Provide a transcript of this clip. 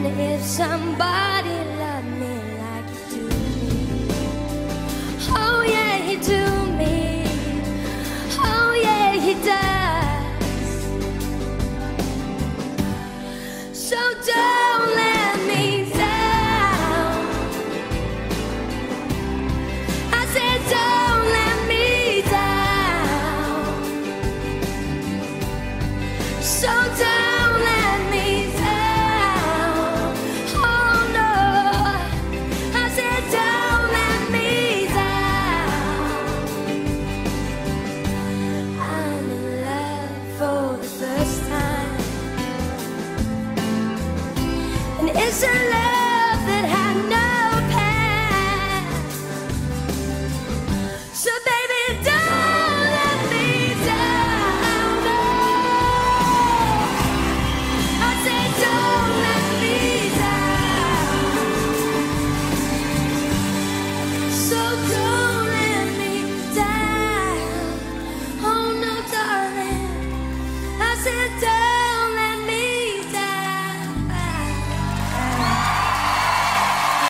And if somebody loved me like you do me, oh yeah, he do me, oh yeah, he does. So don't let me down. I said, don't let me down. So don't. It's a love.